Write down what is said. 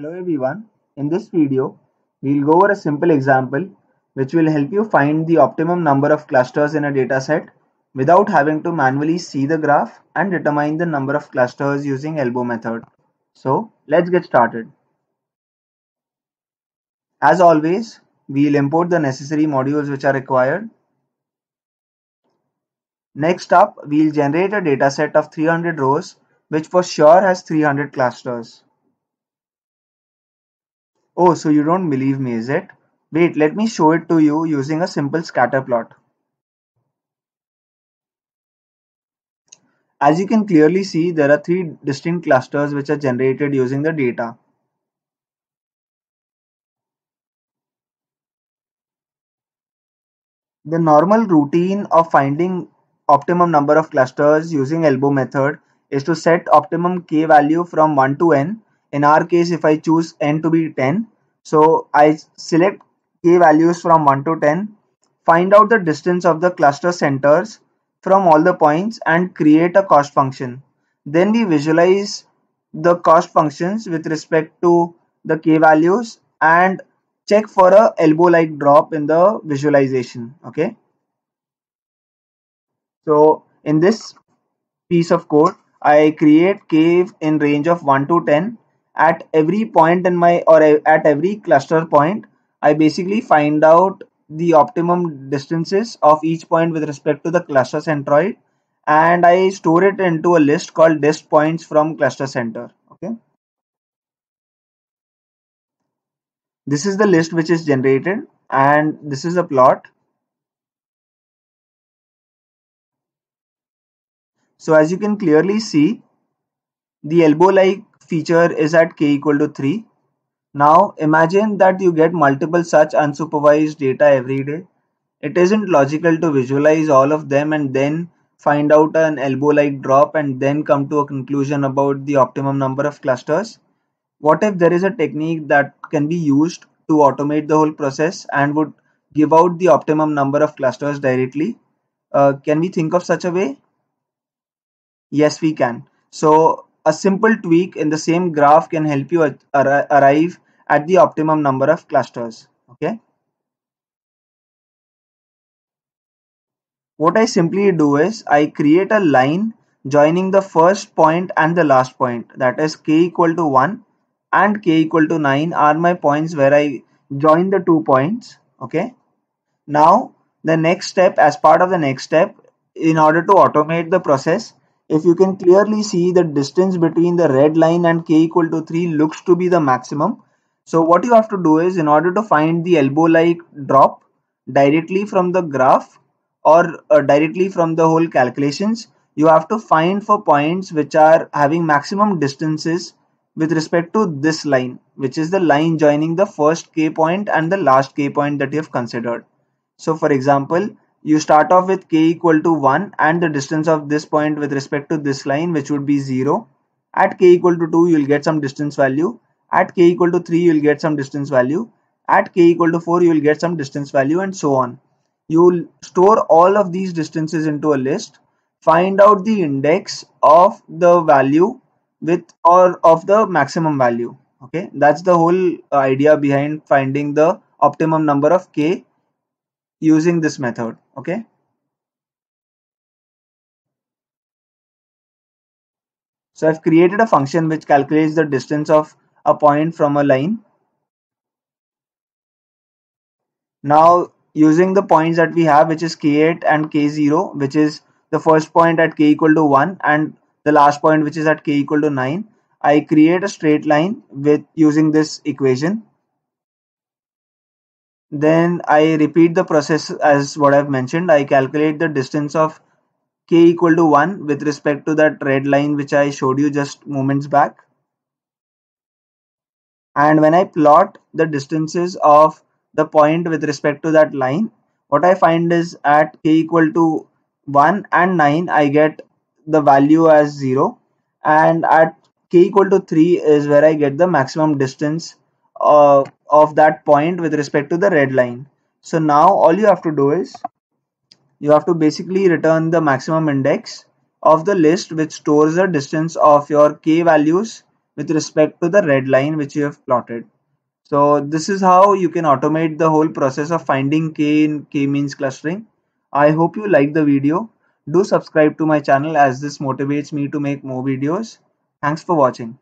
Hello everyone, in this video we'll go over a simple example which will help you find the optimum number of clusters in a dataset without having to manually see the graph and determine the number of clusters using elbow method. So let's get started. As always, we'll import the necessary modules which are required. Next up, we'll generate a dataset of 300 rows which for sure has 300 clusters. Oh, so you don't believe me, is it? Wait, let me show it to you using a simple scatter plot. As you can clearly see, there are three distinct clusters which are generated using the data. The normal routine of finding optimum number of clusters using elbow method is to set optimum k value from 1 to n in our case if I choose n to be 10 so I select k values from 1 to 10 find out the distance of the cluster centers from all the points and create a cost function. Then we visualize the cost functions with respect to the k values and check for a elbow like drop in the visualization okay? So in this piece of code I create k in range of 1 to 10 at every point in my or at every cluster point I basically find out the optimum distances of each point with respect to the cluster centroid and I store it into a list called dist points from cluster center okay? This is the list which is generated and this is a plot. So as you can clearly see the elbow like feature is at k equal to 3. Now imagine that you get multiple such unsupervised data every day. It isn't logical to visualize all of them and then find out an elbow like drop and then come to a conclusion about the optimum number of clusters. What if there is a technique that can be used to automate the whole process and would give out the optimum number of clusters directly? Uh, can we think of such a way? Yes, we can. So a simple tweak in the same graph can help you ar arrive at the optimum number of clusters. Okay. What I simply do is I create a line joining the first point and the last point that is k equal to 1 and k equal to 9 are my points where I join the two points. Okay. Now the next step as part of the next step in order to automate the process if you can clearly see the distance between the red line and k equal to 3 looks to be the maximum. So what you have to do is in order to find the elbow like drop directly from the graph or uh, directly from the whole calculations you have to find for points which are having maximum distances with respect to this line which is the line joining the first k point and the last k point that you have considered. So for example you start off with k equal to 1 and the distance of this point with respect to this line which would be 0 at k equal to 2 you'll get some distance value. At k equal to 3 you'll get some distance value. At k equal to 4 you'll get some distance value and so on. You'll store all of these distances into a list find out the index of the value with or of the maximum value. Okay? That's the whole idea behind finding the optimum number of k using this method okay? So I've created a function which calculates the distance of a point from a line. Now using the points that we have which is k8 and k0 which is the first point at k equal to 1 and the last point which is at k equal to 9 I create a straight line with using this equation then I repeat the process as what I've mentioned. I calculate the distance of k equal to 1 with respect to that red line which I showed you just moments back. And when I plot the distances of the point with respect to that line, what I find is at k equal to 1 and 9, I get the value as 0. And at k equal to 3 is where I get the maximum distance uh, of that point with respect to the red line. So now all you have to do is you have to basically return the maximum index of the list which stores the distance of your k values with respect to the red line which you have plotted. So this is how you can automate the whole process of finding k in k-means clustering. I hope you like the video. Do subscribe to my channel as this motivates me to make more videos. Thanks for watching.